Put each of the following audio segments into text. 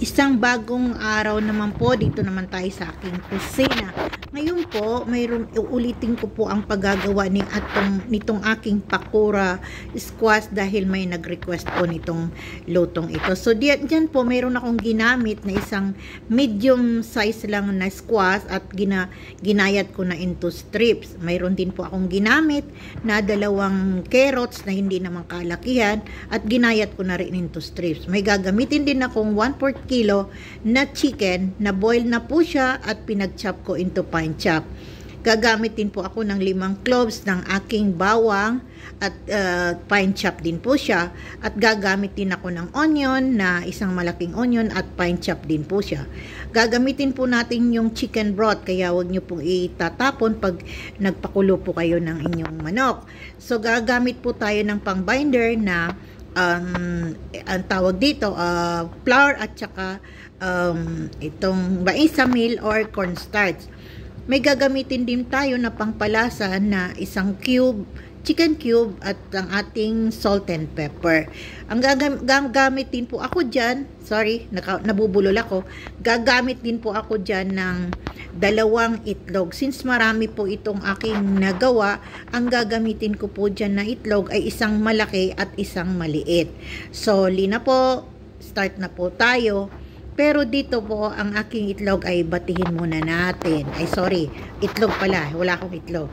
Isang bagong araw naman po, dito naman tayo sa aking kusina. Ngayon po, mayroon uulitin ko po ang paggagawa ni atong nitong aking pakura squash dahil may nag-request po nitong lutong ito. So diyan, diyan po mayroon akong ginamit na isang medium size lang na squash at gina, ginayat ko na into strips. Mayroon din po akong ginamit na dalawang carrots na hindi naman kalakihan at ginayat ko na rin into strips. May gagamitin din akong 1 kilo na chicken na boil na po siya at pinag-chop ko into fine chop. Gagamit din po ako ng limang cloves ng aking bawang at uh, fine chop din po siya. At gagamit din ako ng onion na isang malaking onion at fine chop din po siya. Gagamitin po natin yung chicken broth kaya wag nyo pong itatapon pag nagpakulo po kayo ng inyong manok. So gagamit po tayo ng pang binder na um, ang tawag dito, uh, flour at saka um, itong maisa meal or cornstarch. May gagamitin din tayo na pangpalasa na isang cube chicken cube at ang ating salt and pepper. Ang gagamit din po ako dyan, sorry, nabubulol ako, gagamit din po ako dyan ng dalawang itlog. Since marami po itong aking nagawa, ang gagamitin ko po dyan na itlog ay isang malaki at isang maliit. So, lina po, start na po tayo. Pero dito po, ang aking itlog ay batihin muna natin. Ay, sorry. Itlog pala. Wala akong itlog.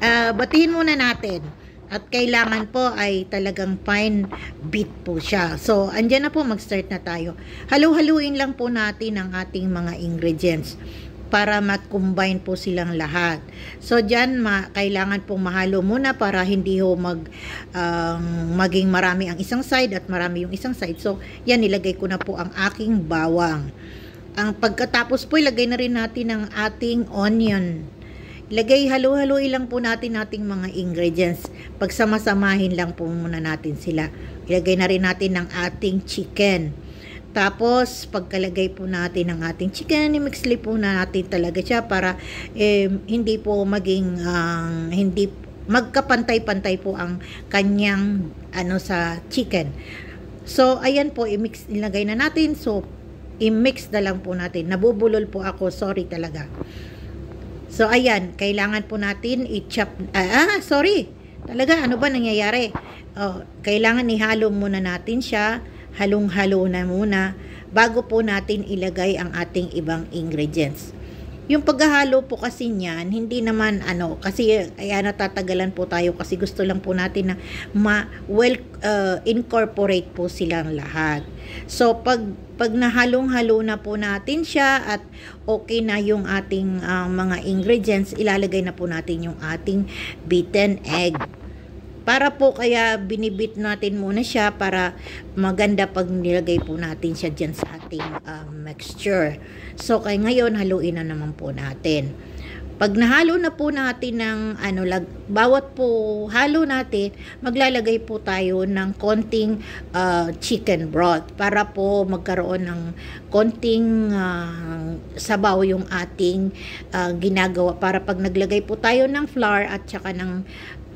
Uh, batihin muna natin. At kailangan po ay talagang fine beat po siya. So, andyan na po, mag-start na tayo. Halu-haluin lang po natin ang ating mga ingredients para mag-combine po silang lahat. So diyan ma kailangan pong mahalo muna para hindi ho mag um, maging marami ang isang side at marami yung isang side. So yan nilagay ko na po ang aking bawang. Ang pagkatapos po ilagay na rin natin ang ating onion. Ilagay halo-halo lang po natin nating mga ingredients. Pagsama-samahin lang po muna natin sila. Ilagay na rin natin ang ating chicken. Tapos, pagkalagay po natin ng ating chicken, i-mix po na natin talaga siya para eh, hindi po maging uh, hindi magkapantay-pantay po ang kanyang ano sa chicken. So, ayan po, i-mix ilagay na natin. So, i-mix na lang po natin. Nabubulol po ako, sorry talaga. So, ayan, kailangan po natin i-chop, ah, ah sorry, talaga, ano ba nangyayari? Oh, kailangan ihalo muna natin siya halong-halo na muna bago po natin ilagay ang ating ibang ingredients. Yung paghahalo po kasi niyan, hindi naman ano, kasi kaya natatagalan po tayo kasi gusto lang po natin na ma well uh, incorporate po silang lahat. So pag pag nahalong-halo na po natin siya at okay na yung ating uh, mga ingredients, ilalagay na po natin yung ating beaten egg. Para po kaya binibit natin muna siya para maganda pag nilagay po natin siya dyan sa ating uh, mixture. So kaya ngayon haluin na naman po natin. Pag nahalo na po natin ng ano lag, bawat po halo natin, maglalagay po tayo ng konting uh, chicken broth para po magkaroon ng konting uh, sabaw yung ating uh, ginagawa para pag naglagay po tayo ng flour at saka ng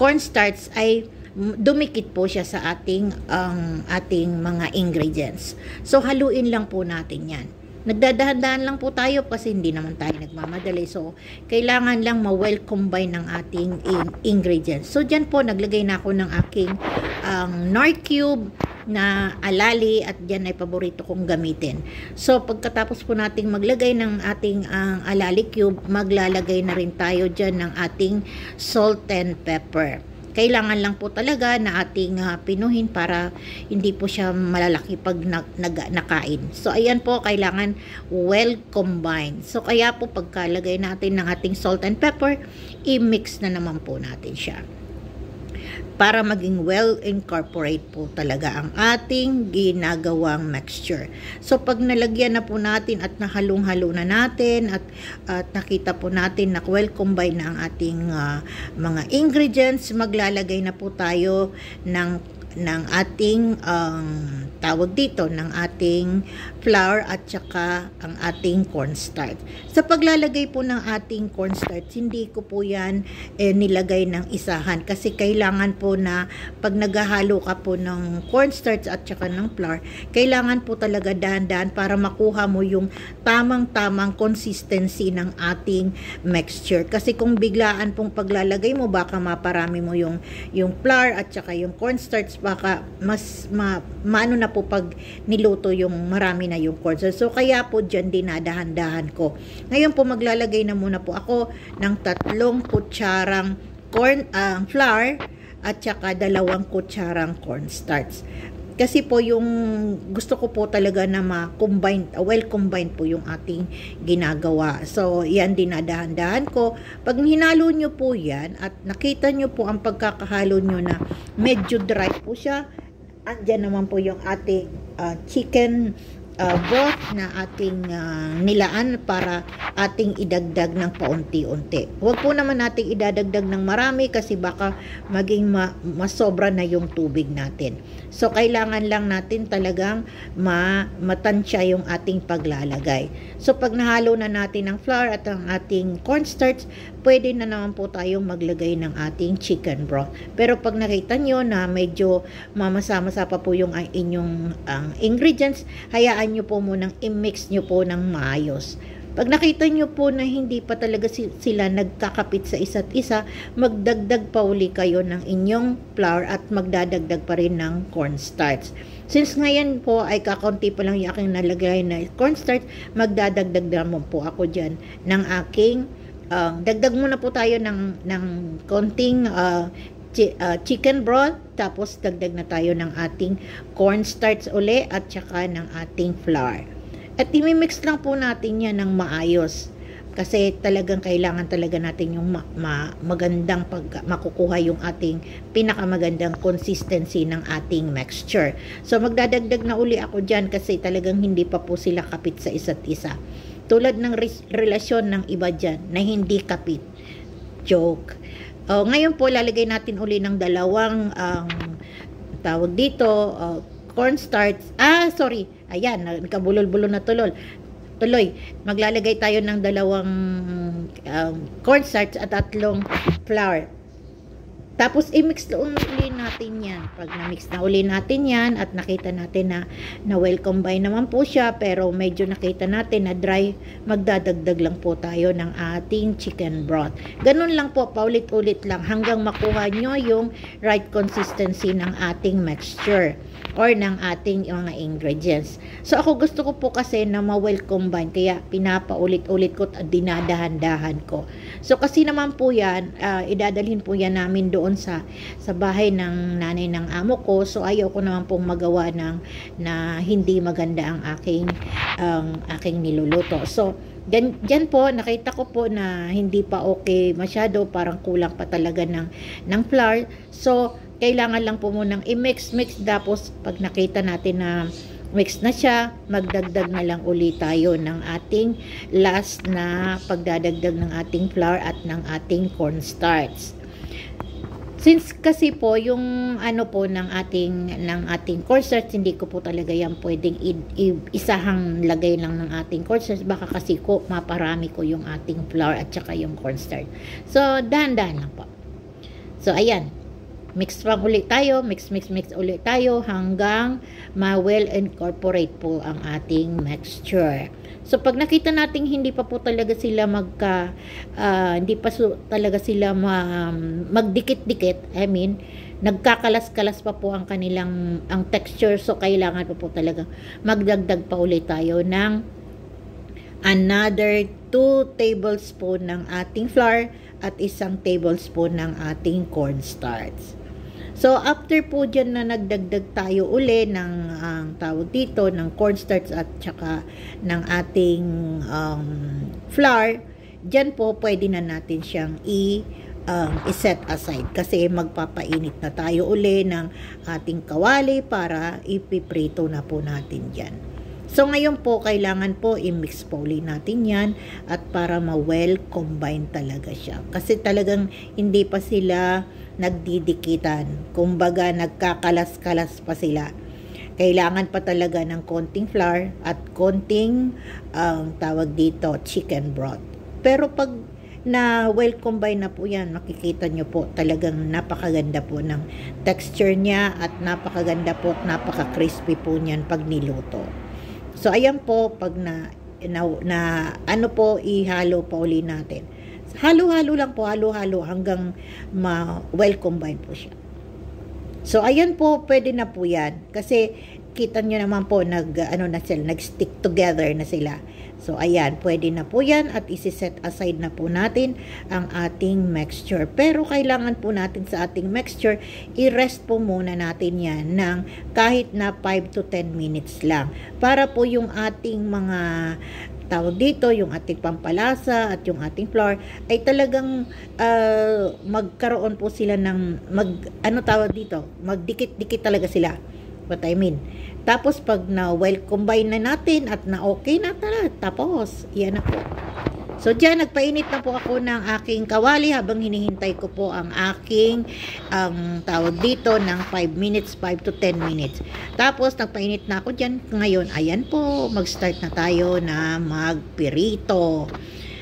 cornstarch ay dumikit po siya sa ating um, ating mga ingredients. So haluin lang po natin 'yan. Nagdadahan-dahan lang po tayo kasi hindi naman tayo nagmamadali. So, kailangan lang ma-well combine ng ating in- ingredients. So, dyan po, naglagay na ako ng aking um, nor cube na alali at dyan ay paborito kong gamitin. So, pagkatapos po nating maglagay ng ating ang uh, alali cube, maglalagay na rin tayo dyan ng ating salt and pepper kailangan lang po talaga na ating uh, pinuhin para hindi po siya malalaki pag na, nag, nakain. So, ayan po, kailangan well combined. So, kaya po pagkalagay natin ng ating salt and pepper, i-mix na naman po natin siya para maging well incorporate po talaga ang ating ginagawang mixture. So pag nalagyan na po natin at nahalong-halo na natin at, at nakita po natin na well combine na ang ating uh, mga ingredients, maglalagay na po tayo ng ng ating um, tawag dito ng ating flour at saka ang ating cornstarch. Sa paglalagay po ng ating cornstarch, hindi ko po yan eh, nilagay ng isahan kasi kailangan po na pag naghahalo ka po ng cornstarch at saka ng flour, kailangan po talaga dahan-dahan para makuha mo yung tamang-tamang consistency ng ating mixture. Kasi kung biglaan pong paglalagay mo, baka maparami mo yung, yung flour at saka yung cornstarch, baka mas ma, maano na po pag niluto yung marami na yung cornstarch. So, kaya po dyan dinadahan-dahan ko. Ngayon po, maglalagay na muna po ako ng tatlong kutsarang corn, uh, flour at saka dalawang kutsarang cornstarch. Kasi po yung gusto ko po talaga na ma-combine, well combined po yung ating ginagawa. So, yan dinadahan-dahan ko. Pag hinalo nyo po yan at nakita nyo po ang pagkakahalo nyo na medyo dry po siya, andyan naman po yung ating uh, chicken uh, broth na ating uh, nilaan para ating idagdag ng paunti-unti. Huwag po naman nating idadagdag ng marami kasi baka maging ma masobra na yung tubig natin. So, kailangan lang natin talagang ma matansya yung ating paglalagay. So, pag nahalo na natin ang flour at ang ating cornstarch, pwede na naman po tayong maglagay ng ating chicken broth. Pero pag nakita nyo na medyo mamasa-masa pa po yung inyong ang ingredients, hayaan nyo po munang i-mix nyo po ng maayos. Pag nakita nyo po na hindi pa talaga sila nagkakapit sa isa't isa, magdagdag pa uli kayo ng inyong flour at magdadagdag pa rin ng cornstarch. Since ngayon po ay kakaunti pa lang yung aking nalagay na cornstarch, magdadagdag naman po ako dyan ng aking, uh, dagdag muna po tayo ng, ng konting uh, chi- uh, chicken broth, tapos dagdag na tayo ng ating cornstarch uli at saka ng ating flour. At imimix lang po natin yan ng maayos. Kasi talagang kailangan talaga natin yung ma- ma- magandang pag makukuha yung ating pinakamagandang consistency ng ating mixture. So magdadagdag na uli ako dyan kasi talagang hindi pa po sila kapit sa isa't isa. Tulad ng re- relasyon ng iba dyan na hindi kapit. Joke. Oh, ngayon po lalagay natin uli ng dalawang um, tawag dito uh, cornstarch. Ah, sorry. Ayan, nagkabulol-bulol na tulol. Tuloy, maglalagay tayo ng dalawang um, cornstarch at tatlong flour. Tapos, i-mix na uli natin yan. Pag na-mix na uli natin yan at nakita natin na, na well combine naman po siya, pero medyo nakita natin na dry, magdadagdag lang po tayo ng ating chicken broth. Ganun lang po, paulit-ulit lang hanggang makuha nyo yung right consistency ng ating mixture or ng ating mga ingredients. So ako gusto ko po kasi na ma-well combine kaya pinapaulit-ulit ko at dinadahan-dahan ko. So kasi naman po yan, uh, idadalhin po yan namin doon sa sa bahay ng nanay ng amo ko. So ayaw ko naman pong magawa ng na hindi maganda ang aking ang um, aking niluluto. So Gan, dyan po, nakita ko po na hindi pa okay masyado, parang kulang pa talaga ng, ng flour. So, kailangan lang po munang i-mix, mix, tapos pag nakita natin na mix na siya, magdagdag na lang uli tayo ng ating last na pagdadagdag ng ating flour at ng ating cornstarch. Since kasi po yung ano po ng ating ng ating cornstarch hindi ko po talaga yan pwedeng isahang lagay lang ng ating cornstarch baka kasi ko maparami ko yung ating flour at saka yung cornstarch. So dahan-dahan lang po. So ayan, mix lang ulit tayo, mix, mix, mix ulit tayo hanggang ma-well incorporate po ang ating mixture. So, pag nakita nating hindi pa po talaga sila magka, uh, hindi pa so, talaga sila ma, magdikit-dikit, I mean, nagkakalas-kalas pa po ang kanilang, ang texture, so kailangan pa po talaga magdagdag pa ulit tayo ng another 2 tablespoon ng ating flour at isang tablespoon ng ating cornstarch. So, after po dyan na nagdagdag tayo uli ng ang tawag dito, ng cornstarch at saka ng ating um, flour, dyan po pwede na natin siyang i- um, i-set aside kasi magpapainit na tayo uli ng ating kawali para ipiprito na po natin dyan. So, ngayon po, kailangan po i-mix po ulit natin yan at para ma-well combine talaga siya. Kasi talagang hindi pa sila nagdidikitan. Kumbaga, nagkakalas-kalas pa sila. Kailangan pa talaga ng konting flour at konting ang tawag dito, chicken broth. Pero pag na well combined na po yan, makikita nyo po talagang napakaganda po ng texture niya at napakaganda po at napaka-crispy po niyan pag niluto. So ayan po pag na, na, na ano po ihalo pa uli natin. Halo-halo lang po, halo-halo hanggang ma well combined po siya. So ayan po, pwede na po 'yan kasi kita nyo naman po nag ano na sila, nag-stick together na sila. So, ayan, pwede na po yan at isi-set aside na po natin ang ating mixture. Pero, kailangan po natin sa ating mixture, i-rest po muna natin yan ng kahit na 5 to 10 minutes lang. Para po yung ating mga tawag dito, yung ating pampalasa at yung ating flour ay talagang uh, magkaroon po sila ng mag ano tawag dito, magdikit-dikit talaga sila. Mean. Tapos pag na well combine na natin at na okay na talaga, tapos yan na po. So diyan nagpainit na po ako ng aking kawali habang hinihintay ko po ang aking ang tawag dito ng 5 minutes, 5 to 10 minutes. Tapos nagpainit na ako diyan. Ngayon, ayan po, mag-start na tayo na magpirito.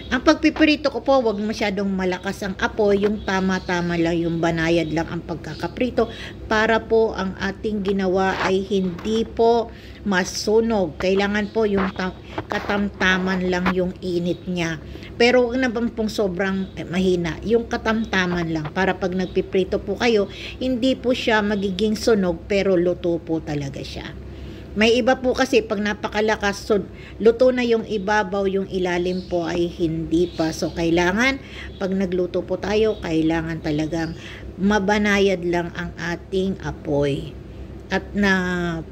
Ang pagpipirito ko po, wag masyadong malakas ang apoy, yung tama-tama lang, yung banayad lang ang pagkakaprito para po ang ating ginawa ay hindi po masunog. Kailangan po yung katamtaman lang yung init niya. Pero wag na bang pong sobrang eh, mahina. Yung katamtaman lang para pag nagpiprito po kayo, hindi po siya magiging sunog pero luto po talaga siya. May iba po kasi pag napakalakas, so, luto na yung ibabaw, yung ilalim po ay hindi pa. So, kailangan, pag nagluto po tayo, kailangan talagang mabanayad lang ang ating apoy. At na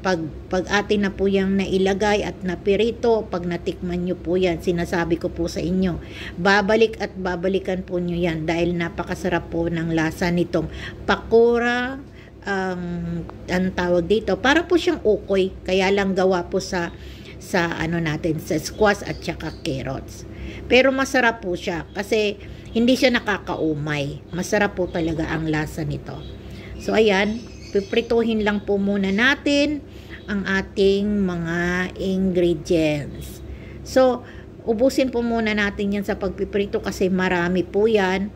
pag, pag atin na po yung nailagay at napirito, pag natikman nyo po yan, sinasabi ko po sa inyo, babalik at babalikan po nyo yan dahil napakasarap po ng lasa nitong pakura, um, ang tawag dito para po siyang ukoy kaya lang gawa po sa sa ano natin sa squash at saka carrots. Pero masarap po siya kasi hindi siya nakakaumay. Masarap po talaga ang lasa nito. So ayan piprituhin lang po muna natin ang ating mga ingredients. So ubusin po muna natin yan sa pagpiprito kasi marami po yan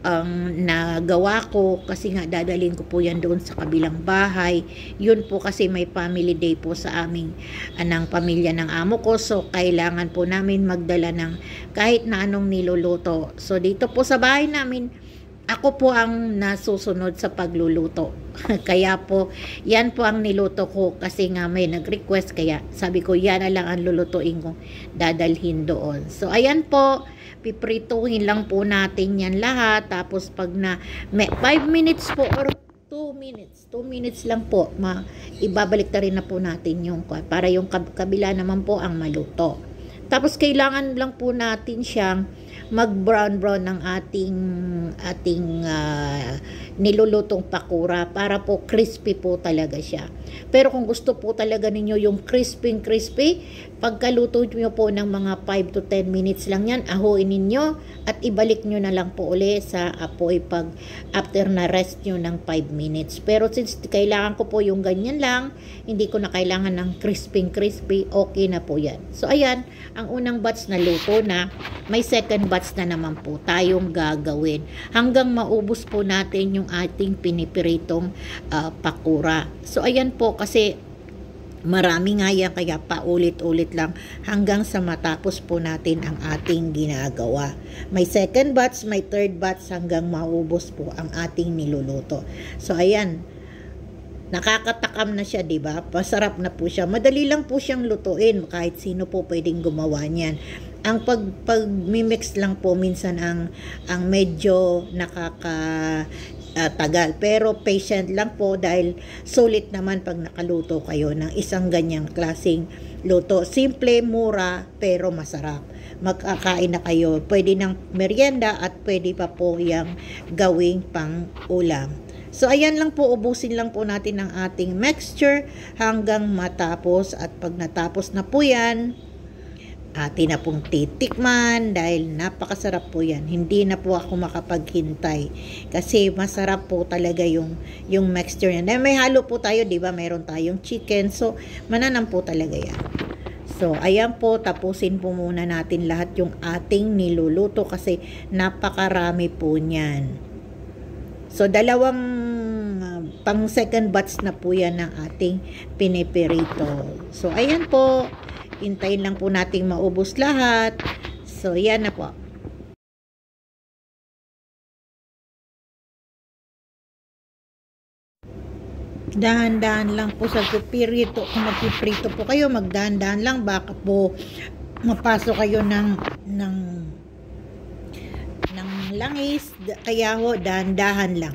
ang nagawa ko kasi nga dadalhin ko po yan doon sa kabilang bahay. Yun po kasi may family day po sa aming anang pamilya ng amo ko. So, kailangan po namin magdala ng kahit na anong niluluto. So, dito po sa bahay namin, ako po ang nasusunod sa pagluluto. kaya po, yan po ang niluto ko kasi nga may nag-request. Kaya sabi ko, yan na lang ang lulutuin kong dadalhin doon. So, ayan po piprituhin lang po natin yan lahat. Tapos pag na 5 minutes po or 2 minutes, 2 minutes lang po, ma, ibabalik na rin na po natin yung para yung kabila naman po ang maluto. Tapos kailangan lang po natin siyang mag-brown brown ng ating ating uh, nilulutong pakura para po crispy po talaga siya. Pero kung gusto po talaga ninyo yung crispy crispy, pagkaluto niyo po ng mga 5 to 10 minutes lang yan, ahuin ninyo at ibalik nyo na lang po uli sa apoy pag after na rest nyo ng 5 minutes. Pero since kailangan ko po yung ganyan lang, hindi ko na kailangan ng crispy crispy, okay na po yan. So ayan, ang unang batch na luto na, may second batch na naman po tayong gagawin hanggang maubos po natin yung ating pinipiritong uh, pakura. So ayan po kasi marami nga yan kaya paulit-ulit lang hanggang sa matapos po natin ang ating ginagawa. May second batch, may third batch hanggang maubos po ang ating niluluto. So ayan, nakakatakam na siya, 'di ba? Pasarap na po siya. Madali lang po siyang lutuin, kahit sino po pwedeng gumawa niyan ang pag pag mix lang po minsan ang ang medyo nakaka uh, tagal. Pero patient lang po dahil sulit naman pag nakaluto kayo ng isang ganyang klasing luto. Simple mura pero masarap. Magkakain na kayo. Pwede ng merienda at pwede pa po yung gawing pang ulam So, ayan lang po, ubusin lang po natin ang ating mixture hanggang matapos. At pag natapos na po yan, atin na pong titikman dahil napakasarap po yan. Hindi na po ako makapaghintay kasi masarap po talaga yung, yung mixture niya. May halo po tayo, di ba? Mayroon tayong chicken. So, mananam po talaga yan. So, ayan po, tapusin po muna natin lahat yung ating niluluto kasi napakarami po niyan. So, dalawang uh, pang second batch na po yan ng ating piniperito. So, ayan po. Hintayin lang po nating maubos lahat. So, yan na po. Dahan-dahan lang po sa pipirito. Kung magpiprito po kayo, magdahan-dahan lang. Baka po mapasok kayo ng, ng, ng langis. Kaya ho, dahan-dahan lang.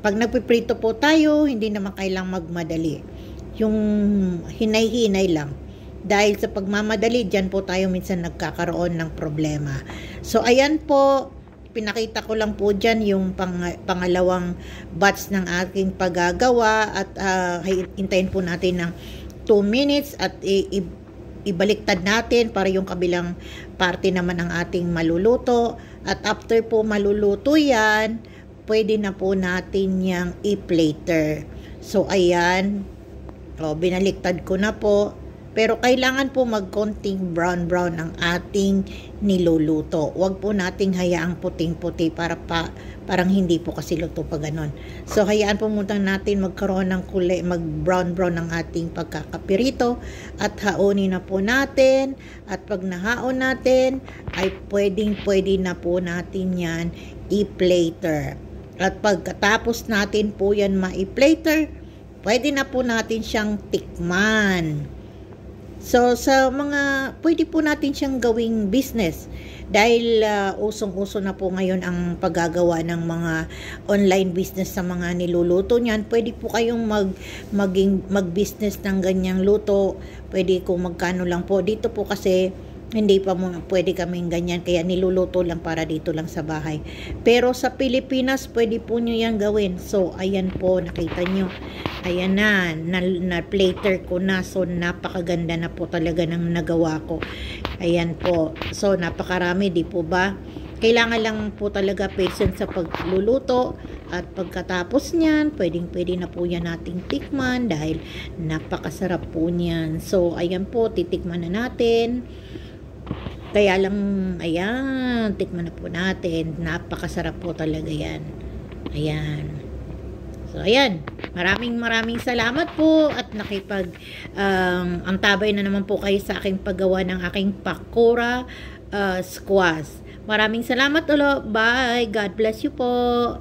Pag nagpiprito po tayo, hindi naman kailang magmadali. Yung hinay-hinay lang dahil sa pagmamadali, dyan po tayo minsan nagkakaroon ng problema. So, ayan po, pinakita ko lang po dyan yung pang, pangalawang batch ng aking paggagawa at uh, hintayin po natin ng 2 minutes at ibaliktad natin para yung kabilang parte naman ng ating maluluto. At after po maluluto yan, pwede na po natin yung i-plater. So, ayan. O, binaliktad ko na po. Pero kailangan po magkonting brown-brown ang ating niluluto. Huwag po nating hayaang puting-puti para pa, parang hindi po kasi luto pa ganon. So, hayaan po muna natin magkaroon ng kulay, mag-brown-brown ang ating pagkakapirito at haonin na po natin. At pag nahaon natin, ay pwedeng-pwede na po natin yan i-plater. At pagkatapos natin po yan ma-plater, pwede na po natin siyang tikman. So, sa mga, pwede po natin siyang gawing business. Dahil uh, usong-uso na po ngayon ang paggagawa ng mga online business sa mga niluluto niyan, pwede po kayong mag, maging, mag-business ng ganyang luto. Pwede kung magkano lang po. Dito po kasi hindi pa mo pwede kaming ganyan kaya niluluto lang para dito lang sa bahay. Pero sa Pilipinas pwede po nyo yan gawin. So ayan po nakita nyo. Ayan na na, na plater ko na. So napakaganda na po talaga ng nagawa ko. Ayan po. So napakarami di po ba? Kailangan lang po talaga patience sa pagluluto. At pagkatapos niyan, pwedeng pwede na po yan nating tikman dahil napakasarap po niyan. So, ayan po, titikman na natin. Kaya lang, ayan, tikman na po natin. Napakasarap po talaga yan. Ayan. So, ayan. Maraming maraming salamat po at nakipag um, ang tabay na naman po kayo sa aking paggawa ng aking pakura uh, squash. Maraming salamat ulo. Bye. God bless you po.